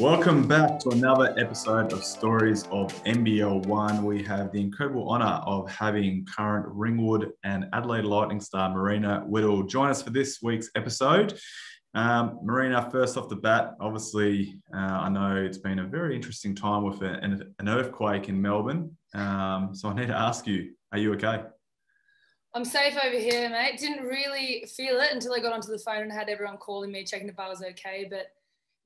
Welcome back to another episode of Stories of NBL One. We have the incredible honour of having current Ringwood and Adelaide Lightning star Marena Whittle join us for this week's episode. Um, Marena, first off the bat, obviously, uh, I know it's been a very interesting time with a, an, an, earthquake in Melbourne. Um, so I need to ask you, are you okay? I'm safe over here, mate. Didn't really feel it until I got onto the phone and had everyone calling me, checking if I was okay. But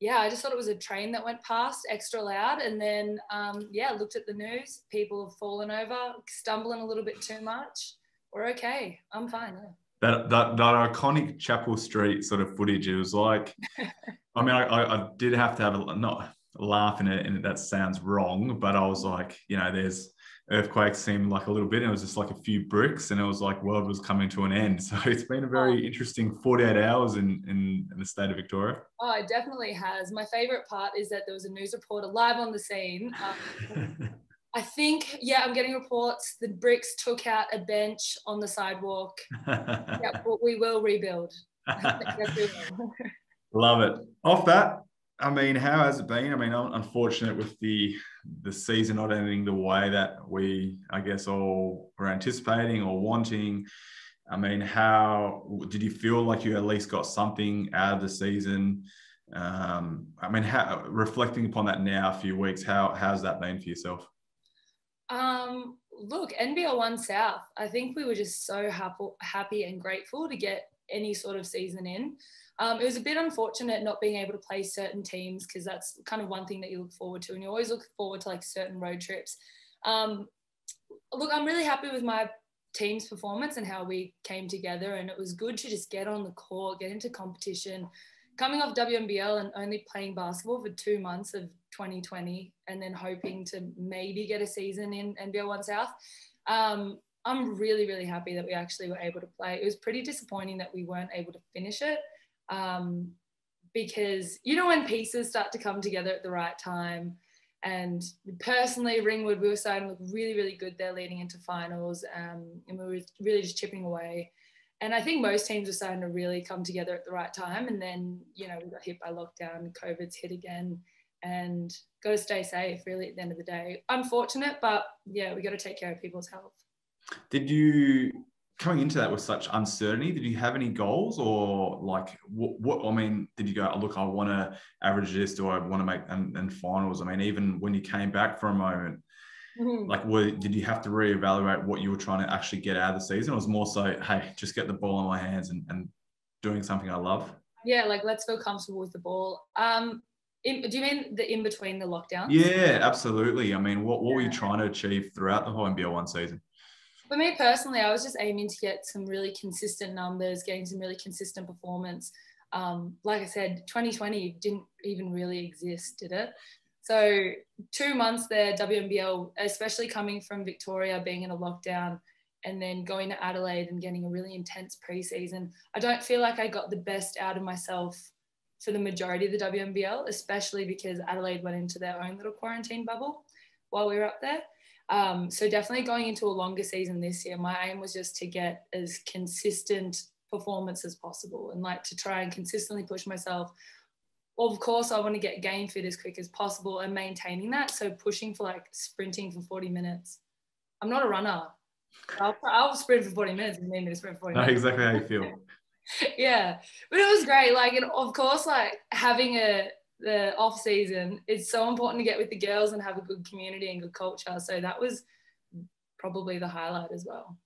yeah, I just thought it was a train that went past extra loud. And then, um, yeah, looked at the news. People have fallen over, stumbling a little bit too much. We're okay. I'm fine. Yeah. That, that, that iconic Chapel Street sort of footage, it was like, I mean, I, I, did have to have a, not laugh in it, and that sounds wrong, but I was like, you know, there's, earthquake seemed like a little bit and it was just like a few bricks and it was like world was coming to an end. So it's been a very oh. interesting 48 hours in, in, in the state of victoria. Oh it definitely has. My favorite part is that there was a news reporter live on the scene. Um, i think yeah i'm getting reports. The bricks took out a bench on the sidewalk. Yeah but we will rebuild. Love it. Off that I mean, how has it been? I mean, I'm unfortunate with the the season not ending the way that we, I guess, all were anticipating or wanting. I mean, how did you feel like you at least got something out of the season? Um, I mean, how, reflecting upon that now, a few weeks, how how's that been for yourself? Um, look, NBL One South. I think we were just so happy, happy and grateful to get any sort of season in. Um, it was a bit unfortunate not being able to play certain teams because that's kind of one thing that you look forward to, and you always look forward to like certain road trips. Um, look, I'm really happy with my team's performance and how we came together, and it was good to just get on the court, get into competition. Coming off WNBL and only playing basketball for two months of 2020, and then hoping to maybe get a season in NBL One South. Um, I'm really, really happy that we actually were able to play. It was pretty disappointing that we weren't able to finish it um, because you know when pieces start to come together at the right time. And personally, Ringwood, we were starting to look really, really good there leading into finals, um, and we were really just chipping away. And I think most teams were starting to really come together at the right time. And then, you know, we got hit by lockdown, COVID's hit again, and got to stay safe really at the end of the day. Unfortunate, but yeah, we got to take care of people's health. Did you coming into that with such uncertainty, did you have any goals or like what, what I mean, did you go, look, I want to average this, do I want to make and, and finals? I mean, even when you came back for a moment, mm-hmm. like were, did you have to reevaluate what you were trying to actually get out of the season? It was more so, hey, just get the ball in my hands and, and doing something I love. Yeah, like let's feel comfortable with the ball. Um, in, do you mean the in between the lockdowns? Yeah, absolutely. I mean, what, what yeah. were you trying to achieve throughout the whole NBL one season? For me personally, I was just aiming to get some really consistent numbers, getting some really consistent performance. Um, like I said, 2020 didn't even really exist, did it? So two months there, WNBL, especially coming from Victoria, being in a lockdown, and then going to Adelaide and getting a really intense preseason. I don't feel like I got the best out of myself for the majority of the WNBL, especially because Adelaide went into their own little quarantine bubble while we were up there. Um, so definitely going into a longer season this year, my aim was just to get as consistent performance as possible and like to try and consistently push myself. Of course, I want to get game fit as quick as possible and maintaining that. So pushing for like sprinting for 40 minutes. I'm not a runner. I'll, I'll sprint for 40 minutes and need me to sprint for 40 minutes. exactly how you feel. yeah. But it was great. Like, and of course, like having a, the off season, it's so important to get with the girls and have a good community and good culture. So that was probably the highlight as well.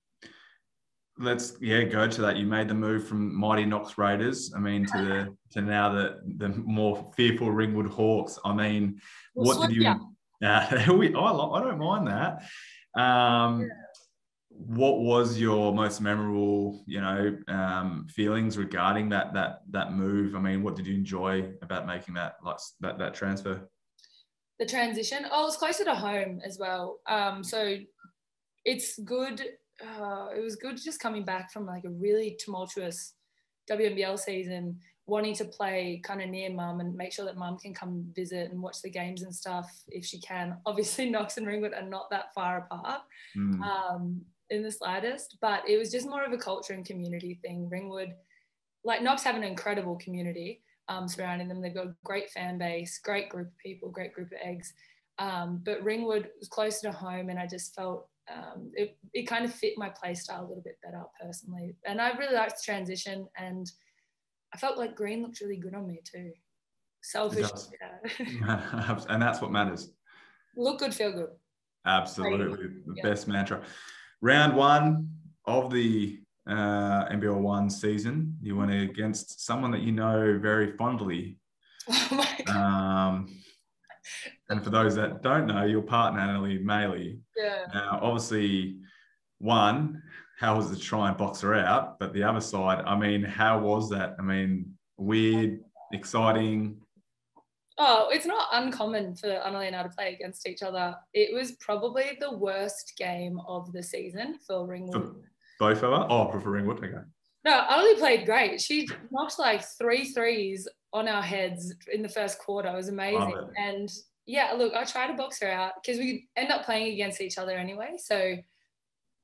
Let's yeah go to that. You made the move from mighty Knox Raiders. I mean to the to now the the more fearful Ringwood Hawks. I mean, what did you? Uh, we, I, I don't mind that. Um, yeah what was your most memorable, you know, um, feelings regarding that that that move? I mean, what did you enjoy about making that like that that transfer? The transition. Oh, it was closer to home as well. Um, so it's good. Uh, it was good just coming back from like a really tumultuous WNBL season, wanting to play kind of near mum and make sure that mum can come visit and watch the games and stuff if she can. Obviously, Knox and Ringwood are not that far apart. Mm. Um, in the slightest, but it was just more of a culture and community thing. Ringwood, like Knox have an incredible community, um, surrounding them. They've got a great fan base, great group of people, great group of eggs. Um, but Ringwood was closer to home, and I just felt um, it, it kind of fit my play style a little bit better personally. And I really liked the transition, and I felt like green looked really good on me too. Selfish, yeah. and that's what matters. Look good, feel good. Absolutely, the yeah. best mantra. Round one of the uh, NBL one season, you went against someone that you know very fondly. Oh um, and for those that don't know, your partner, Annalie Maley. Yeah. Now, obviously, one, how was to try and box her out? But the other side, I mean, how was that? I mean, weird, exciting. Oh, it's not uncommon for Annalie and I to play against each other. It was probably the worst game of the season for Ringwood. For both of us? Oh, for Ringwood, okay. No, Annalie played great. She knocked like three threes on our heads in the first quarter. It was amazing. It. And yeah, look, I try to box her out because we end up playing against each other anyway. So,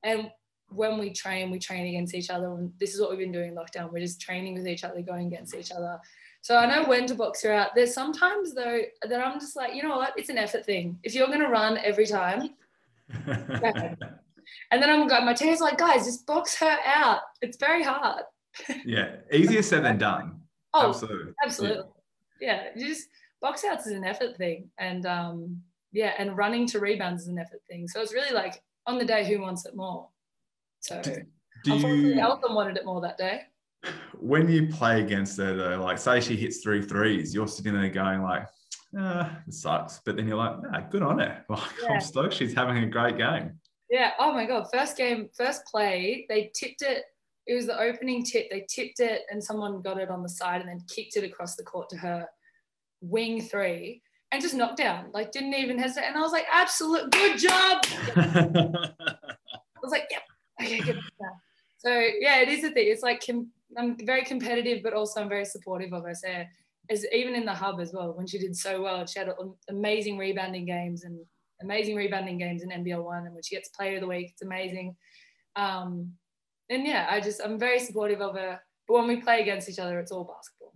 and when we train, we train against each other. And this is what we've been doing in lockdown. We're just training with each other, going against each other. So I know when to box her out. There's sometimes though that I'm just like, you know what? It's an effort thing. If you're going to run every time, and then I'm got my team's like, guys, just box her out. It's very hard. yeah, easier said than done. Oh, absolutely, absolutely. Yeah, yeah just box outs is an effort thing, and um, yeah, and running to rebounds is an effort thing. So it's really like on the day who wants it more. So do, do unfortunately, you, Eltham wanted it more that day. When you play against her, though, like say she hits three threes, you're sitting there going like, ah, it sucks. But then you're like, nah, good on her. Like, yeah. I'm stoked she's having a great game. Yeah. Oh my God. First game, first play, they tipped it. It was the opening tip. They tipped it and someone got it on the side and then kicked it across the court to her wing three and just knocked down. Like didn't even hesitate. And I was like, absolute good job. I was like, yep. Okay, good. So yeah, it is a thing. It's like com- I'm very competitive, but also I'm very supportive of her. So as even in the hub as well, when she did so well, she had amazing rebounding games and amazing rebounding games in NBL one, and when she gets Player of the Week, it's amazing. Um, and yeah, I just I'm very supportive of her. But when we play against each other, it's all basketball.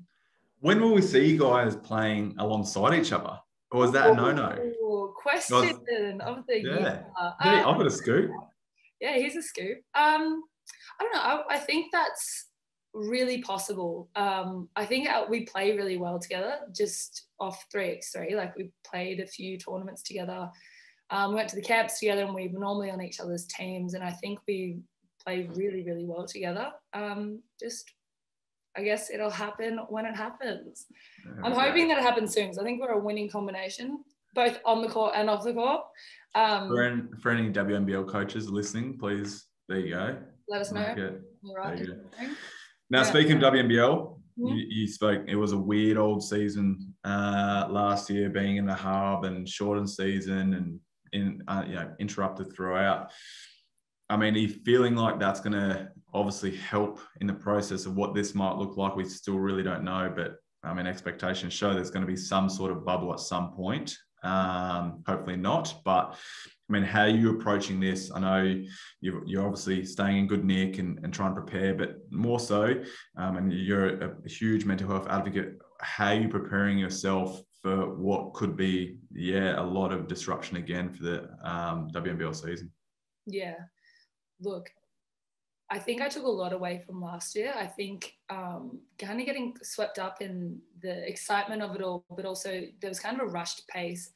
When will we see you guys playing alongside each other? Or is that a no-no? Question of the yeah. year. I've got a scoop. Yeah, here's a scoop. Um, I don't know. I, I think that's really possible. Um, I think we play really well together, just off 3x3. Like we played a few tournaments together. Um, we went to the camps together and we were normally on each other's teams. And I think we play really, really well together. Um, just, I guess it'll happen when it happens. I'm hoping that it happens soon because I think we're a winning combination, both on the court and off the court. Um, for, any, for any WNBL coaches listening, please, there you go. Let us know. Right. Now, yeah. speaking of WNBL, you, you, spoke, it was a weird old season uh, last year, being in the hub and shortened season and in, uh, you know, interrupted throughout. I mean, are you feeling like that's going to obviously help in the process of what this might look like? We still really don't know, but I mean, expectations show there's going to be some sort of bubble at some point. Um, hopefully not, but I mean, how are you approaching this? I know you're, you're obviously staying in good nick and, and trying to prepare, but more so, um, and you're a, a huge mental health advocate. How are you preparing yourself for what could be, yeah, a lot of disruption again for the um, WNBL season? Yeah, look, I think I took a lot away from last year. I think um, kind of getting swept up in the excitement of it all, but also there was kind of a rushed pace,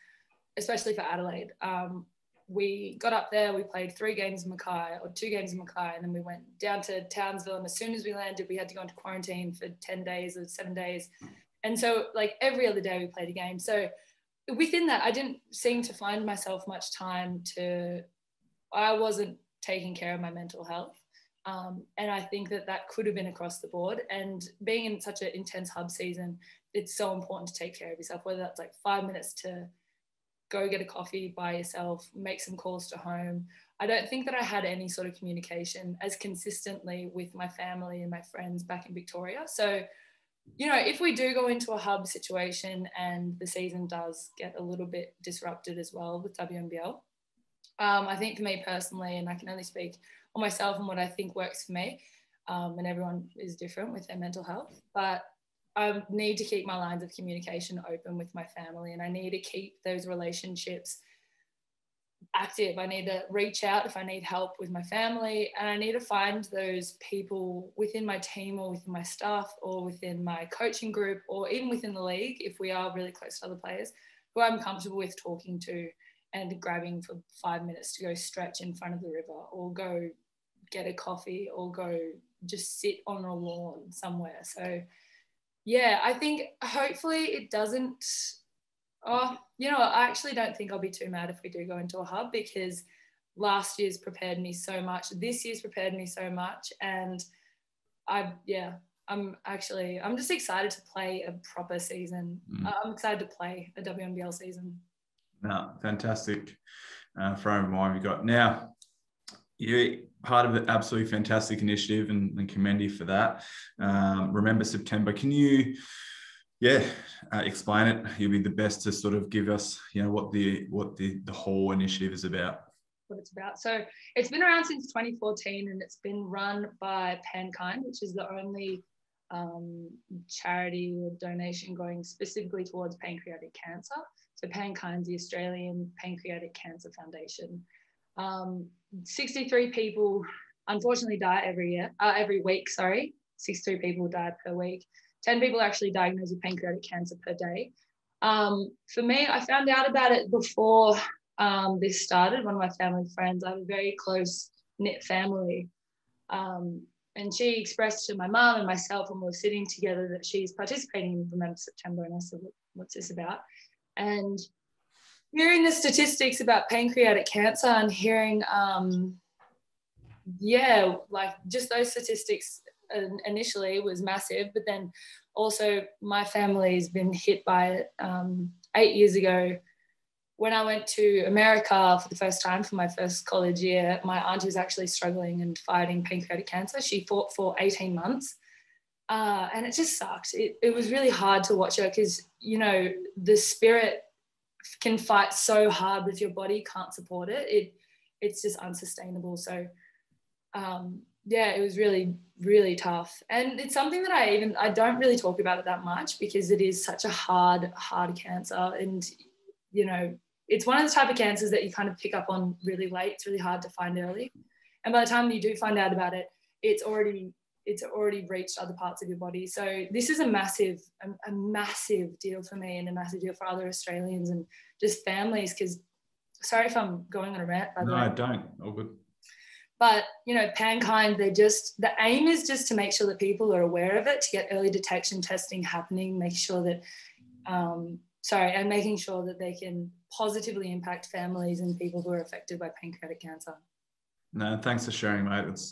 especially for Adelaide. Um, we got up there, we played three games in Mackay or two games in Mackay, and then we went down to Townsville. And as soon as we landed, we had to go into quarantine for 10 days or seven days. And so, like every other day, we played a game. So, within that, I didn't seem to find myself much time to, I wasn't taking care of my mental health. Um, and I think that that could have been across the board. And being in such an intense hub season, it's so important to take care of yourself, whether that's like five minutes to go get a coffee by yourself, make some calls to home. I don't think that I had any sort of communication as consistently with my family and my friends back in Victoria. So, you know, if we do go into a hub situation and the season does get a little bit disrupted as well with WNBL, um, I think for me personally, and I can only speak on myself and what I think works for me, um, and everyone is different with their mental health, but I need to keep my lines of communication open with my family and I need to keep those relationships active. I need to reach out if I need help with my family and I need to find those people within my team or within my staff or within my coaching group or even within the league if we are really close to other players who I'm comfortable with talking to and grabbing for five minutes to go stretch in front of the river or go get a coffee or go just sit on a lawn somewhere. So yeah, I think hopefully it doesn't. Oh, you know, I actually don't think I'll be too mad if we do go into a hub because last year's prepared me so much. This year's prepared me so much, and I yeah, I'm actually I'm just excited to play a proper season. Mm. I'm excited to play a WNBL season. No, fantastic uh, frame of mind you got now. You part of an absolutely fantastic initiative and, and commend you for that. Um, remember September. Can you, yeah, uh, explain it? You'll be the best to sort of give us, you know, what the what the the whole initiative is about. What it's about. So it's been around since 2014, and it's been run by Pankind, which is the only um, charity or donation going specifically towards pancreatic cancer. So Pankind's the Australian Pancreatic Cancer Foundation. Um, 63 people unfortunately die every year, uh, every week, sorry. 63 people die per week. 10 people actually diagnosed with pancreatic cancer per day. Um, for me, I found out about it before um, this started. One of my family friends, I have a very close knit family. Um, and she expressed to my mom and myself when we were sitting together that she's participating in Remember September. And I said, What's this about? And hearing the statistics about pancreatic cancer and hearing, um, yeah, like just those statistics initially was massive, but then also my family's been hit by it um, eight years ago. When I went to America for the first time for my first college year, my auntie was actually struggling and fighting pancreatic cancer. She fought for 18 months. Uh, and it just sucked. It, it was really hard to watch her because, you know, the spirit can fight so hard with your body can't support it it it's just unsustainable. So um, yeah it was really really tough. And it's something that i even i don't really talk about it that much because it is such a hard hard cancer. And you know it's one of the type of cancers that you kind of pick up on really late. It's really hard to find early. And by the time you do find out about it it's already it's already reached other parts of your body. So this is a massive, a, a massive deal for me and a massive deal for other Australians and just families. Because sorry if I'm going on a rant. By the no, way. don't. All good. But you know, Pankind, they just the aim is just to make sure that people are aware of it, to get early detection testing happening, make sure that, um, sorry, and making sure that they can positively impact families and people who are affected by pancreatic cancer. No, thanks for sharing, mate. It's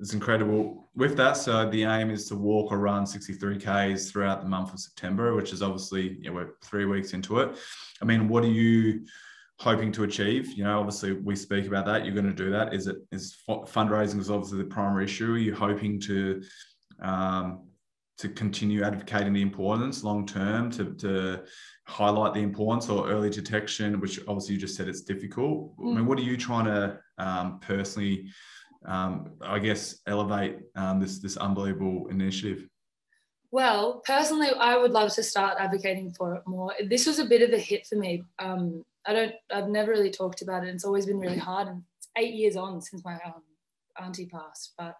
it's incredible. With that, so the aim is to walk or run 63 Ks throughout the month of September, which is obviously, you know, we're three weeks into it. I mean, what are you hoping to achieve? You know, obviously we speak about that. You're going to do that. Is it, is fundraising is obviously the primary issue. Are you hoping to, um, to continue advocating the importance long term to, to highlight the importance or early detection, which obviously you just said it's difficult. Mm. I mean, what are you trying to um, personally um, I guess, elevate um, this this unbelievable initiative? Well, personally, I would love to start advocating for it more. This was a bit of a hit for me. Um, I don't, I've never really talked about it. It's always been really hard, and it's eight years on since my um, auntie passed. But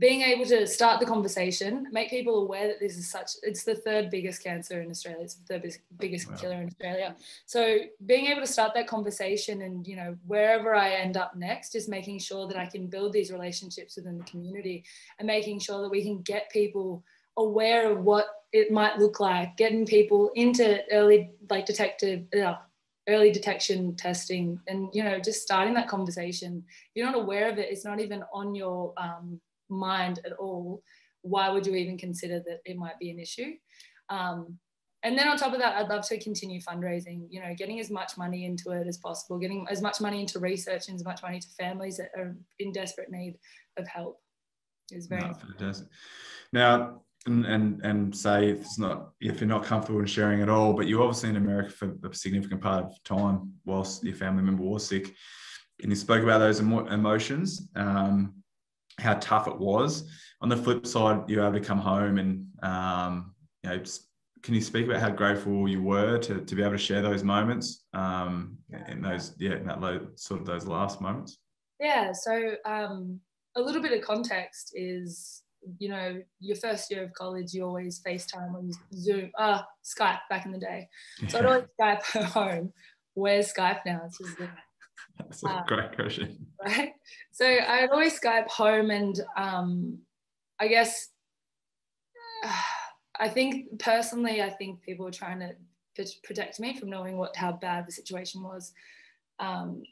being able to start the conversation, make people aware that this is such, it's the third biggest cancer in Australia. It's the third biggest wow. killer in Australia. So being able to start that conversation and, you know, wherever I end up next, is making sure that I can build these relationships within the community and making sure that we can get people aware of what it might look like, getting people into early, like detective, uh, early detection testing and, you know, just starting that conversation. If you're not aware of it, it's not even on your, um, mind at all, why would you even consider that it might be an issue? Um, and then on top of that, I'd love to continue fundraising, you know, getting as much money into it as possible, getting as much money into research and as much money to families that are in desperate need of help is very no, fantastic. Now, and, and and say if it's not if you're not comfortable in sharing at all, but you're obviously in America for a significant part of time whilst your family member was sick, and you spoke about those emo- emotions. Um, how tough it was. On the flip side, you were able to come home and um, you know, just, can you speak about how grateful you were to, to be able to share those moments um, in those yeah in that low, sort of those last moments? Yeah. So um, a little bit of context is you know your first year of college you always FaceTime on Zoom uh Skype back in the day. So I'd always Skype at home. Where's Skype now? It's just that's a uh, great question. Right. So I'd always Skype home, and um, I guess uh, I think personally, I think people were trying to protect me from knowing what how bad the situation was. Um,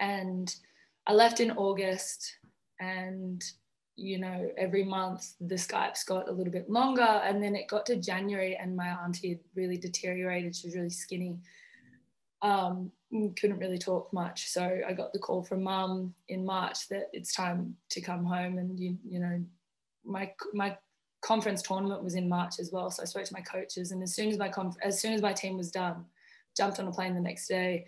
and I left in August, and you know, every month the Skypes got a little bit longer, and then it got to January, and my auntie had really deteriorated. She was really skinny. Um, Mm, couldn't really talk much. So I got the call from mum in March that it's time to come home. And you, you know, my my conference tournament was in March as well. So I spoke to my coaches, and as soon as my conf- as soon as my team was done, jumped on a plane the next day.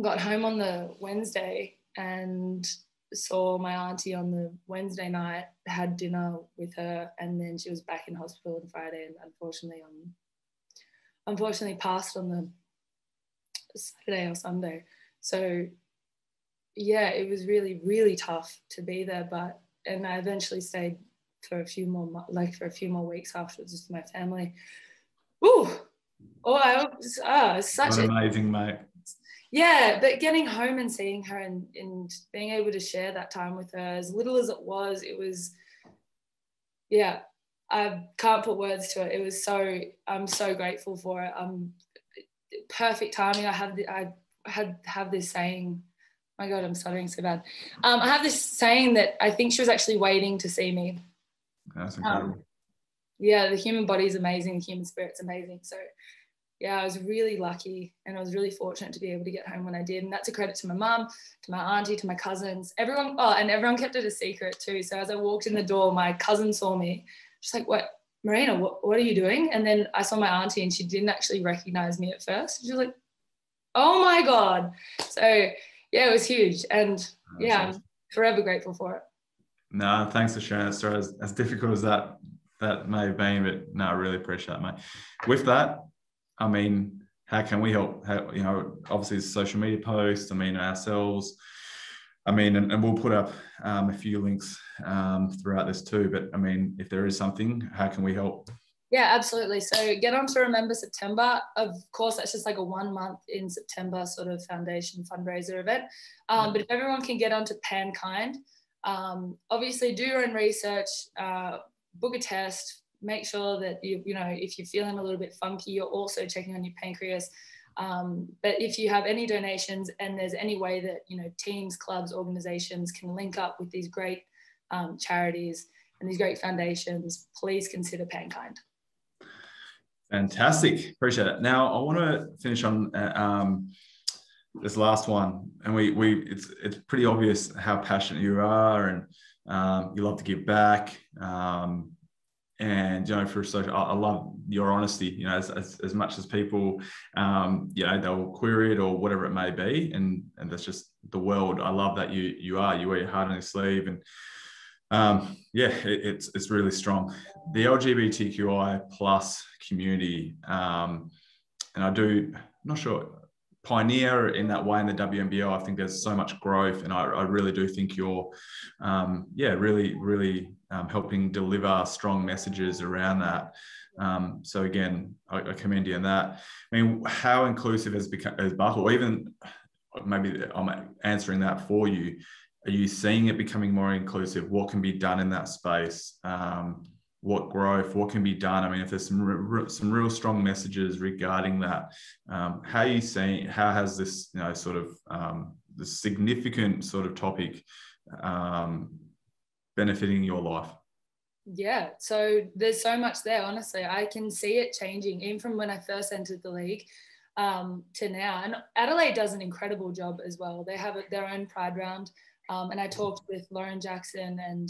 Got home on the Wednesday and saw my auntie on the Wednesday night. Had dinner with her, and then she was back in hospital on Friday, and unfortunately on unfortunately passed on the Saturday or Sunday. So yeah, it was really, really tough to be there. But and I eventually stayed for a few more like for a few more weeks afterwards just with my family. Ooh, oh, I was ah, such amazing mate. Yeah, but getting home and seeing her and, and being able to share that time with her, as little as it was, it was, yeah, I can't put words to it. It was so, I'm so grateful for it. I'm perfect timing. I have the, I had have this saying. My God, I'm stuttering so bad. Um, I have this saying that I think she was actually waiting to see me. That's incredible. Um, yeah, the human body is amazing. The human spirit's amazing. So, yeah, I was really lucky and I was really fortunate to be able to get home when I did. And that's a credit to my mum, to my auntie, to my cousins, everyone. Oh, and everyone kept it a secret too. So as I walked in the door, my cousin saw me. She's like, "What? Marena, what, what are you doing? And then I saw my auntie and she didn't actually recognize me at first. She was like, oh my God. So yeah, it was huge. And yeah, I'm forever grateful for it. No, thanks for sharing that story. As, as difficult as that that may have been, but no, I really appreciate it, mate. With that, I mean, how can we help? How, you know, obviously social media posts, I mean, ourselves, I mean, and, and we'll put up um, a few links um, throughout this too. But I mean, if there is something, how can we help? Yeah, absolutely. So get on to Remember September. Of course, that's just like a one month in September sort of foundation fundraiser event. Um, but if everyone can get onto Pankind, um, obviously do your own research, uh, book a test, make sure that you, you know, if you're feeling a little bit funky, you're also checking on your pancreas. Um, but if you have any donations and there's any way that you know teams, clubs, organizations can link up with these great um, charities and these great foundations, please consider Pankind. Fantastic, appreciate it. Now I want to finish on uh, um, this last one, and we we it's it's pretty obvious how passionate you are, and um, you love to give back. Um, and you know for so I, love your honesty you know as, as, as much as people um you know they'll query it or whatever it may be and and that's just the world. I love that you you are you wear your heart on your sleeve and um yeah it, it's it's really strong. The lgbtqi plus community um and i do I'm not sure pioneer in that way in the WNBL. I think there's so much growth, and I, I really do think you're, um, yeah, really, really um, helping deliver strong messages around that. Um, so again, I, I, commend you on that. I mean, how inclusive has become as Buckle, even maybe I'm answering that for you. Are you seeing it becoming more inclusive? What can be done in that space? Um, what growth, what can be done. I mean, if there's some re- some real strong messages regarding that, um, how you seeing? How has this, you know, sort of um, the significant sort of topic um, benefiting your life? Yeah, so there's so much there. Honestly, I can see it changing, even from when I first entered the league um, to now. And Adelaide does an incredible job as well. They have their own Pride round, um, and I talked with Lauren Jackson and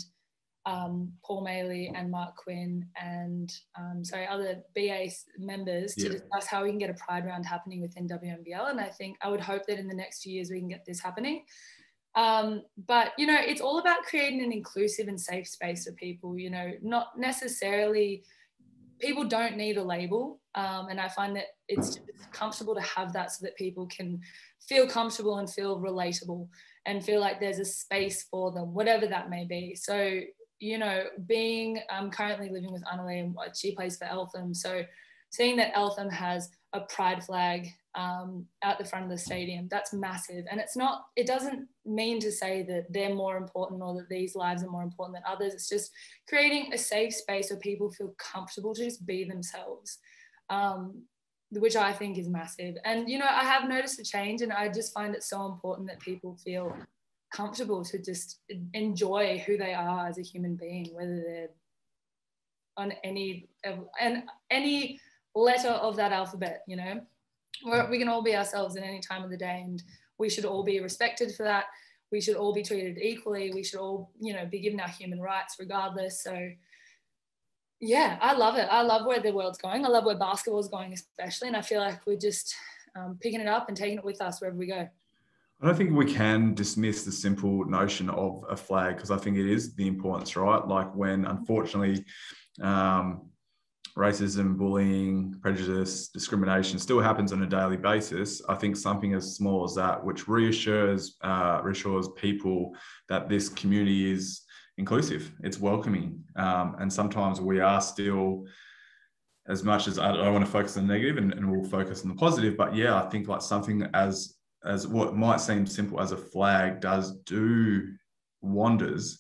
um, Paul Maley and Mark Quinn and um, sorry other BA members to yeah. discuss how we can get a Pride round happening within WNBL. And I think I would hope that in the next few years we can get this happening. Um, but you know, it's all about creating an inclusive and safe space for people. You know, not necessarily people don't need a label, um, and I find that it's comfortable to have that so that people can feel comfortable and feel relatable and feel like there's a space for them, whatever that may be. So you know, being I'm currently living with Annalie and she plays for Eltham, so seeing that Eltham has a pride flag um, at the front of the stadium. That's massive. And it's not, it doesn't mean to say that they're more important or that these lives are more important than others. It's just creating a safe space where people feel comfortable to just be themselves, um, which I think is massive. And, you know, I have noticed a change and I just find it so important that people feel comfortable to just enjoy who they are as a human being, whether they're on any, and any letter of that alphabet, you know? We're, we can all be ourselves at any time of the day and we should all be respected for that. We should all be treated equally. We should all you know be given our human rights regardless. So yeah i love it. I love where the world's going. I love where basketball is going especially and i feel like we're just um, picking it up and taking it with us wherever we go I don't think we can dismiss the simple notion of a flag because I think it is the importance, right? Like when, unfortunately, um, racism, bullying, prejudice, discrimination still happens on a daily basis. I think something as small as that, which reassures uh, reassures people that this community is inclusive, it's welcoming, um, and sometimes we are still. As much as I don't want to focus on the negative and, and we'll focus on the positive, but yeah, I think like something as as what might seem simple as a flag does do wonders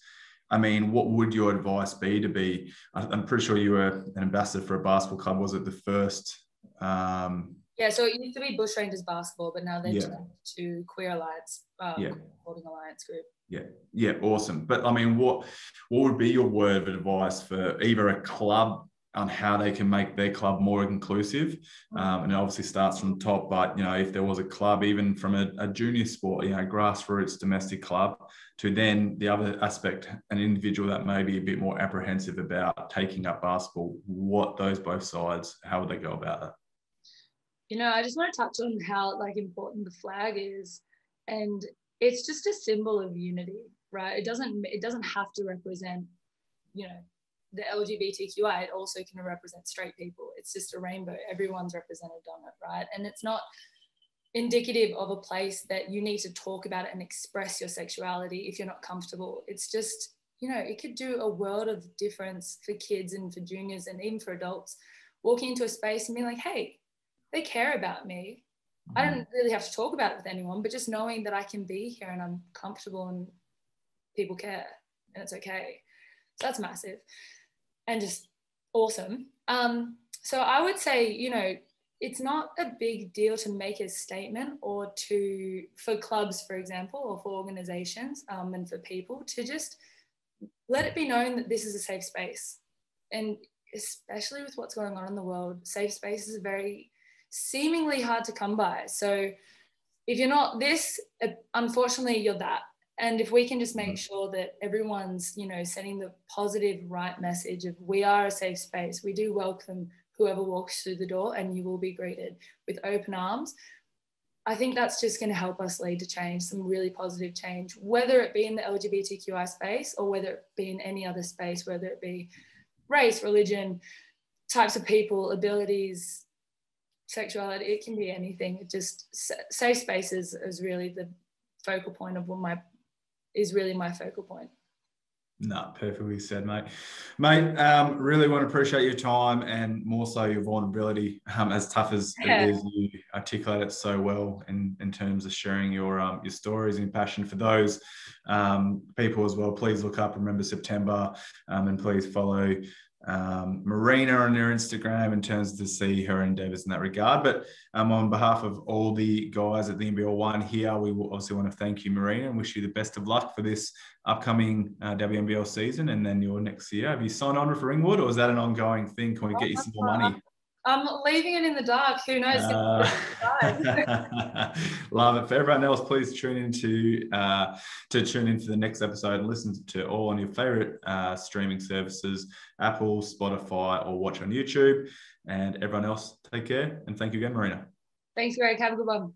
I mean, what would your advice be to be? I'm pretty sure you were an ambassador for a basketball club. Was it the first? Um, yeah, so it used to be Bush Rangers basketball, but now they've yeah. turned to Queer Alliance, uh, yeah. Holding Alliance Group. Yeah, yeah, awesome. But I mean, what what would be your word of advice for either a club on how they can make their club more inclusive. Mm. Um, and it obviously starts from the top, but you know, if there was a club, even from a, a, junior sport, you know, grassroots domestic club, to then the other aspect, an individual that may be a bit more apprehensive about taking up basketball, what those both sides, how would they go about that? You know, I just want to touch on how like important the flag is, and it's just a symbol of unity, right? It doesn't it doesn't have to represent, you know, the LGBTQI, it also can represent straight people. It's just a rainbow. Everyone's represented on it, right? And it's not indicative of a place that you need to talk about it and express your sexuality if you're not comfortable. It's just, you know, it could do a world of difference for kids and for juniors and even for adults walking into a space and being like, hey, they care about me. I mm-hmm. don't really have to talk about it with anyone, but just knowing that I can be here and I'm comfortable and people care and it's okay. So that's massive and just awesome. Um, so I would say, you know, it's not a big deal to make a statement or to, for clubs, for example, or for organizations um, and for people to just let it be known that this is a safe space. And especially with what's going on in the world, safe spaces are very seemingly hard to come by. So if you're not this, uh, unfortunately, you're that and if we can just make mm-hmm. sure that everyone's you know sending the positive right message of we are a safe space we do welcome whoever walks through the door and you will be greeted with open arms i think that's just going to help us lead to change some really positive change whether it be in the lgbtqi space or whether it be in any other space whether it be race religion types of people abilities sexuality it can be anything it just safe spaces is really the focal point of what my is really my focal point. No, perfectly said, mate. Mate, um, really want to appreciate your time and more so your vulnerability. Um, as tough as yeah. it is, you articulate it so well in, in terms of sharing your um, your stories and passion for those um, people as well. Please look up, remember September, um, and please follow um, Marena on her Instagram in terms to see her endeavors in that regard. But um, on behalf of all the guys at the NBL One here, we will also want to thank you, Marena, and wish you the best of luck for this upcoming uh, WNBL season and then your next year. Have you signed on for Ringwood or is that an ongoing thing? Can we get you some more money? I'm leaving it in the dark. Who knows? Uh, love it. For everyone else, please tune into uh, to tune into the next episode and listen to all on your favorite uh, streaming services, Apple, Spotify, or watch on YouTube. And everyone else, take care and thank you again, Marena. Thanks, Greg. Have a good one.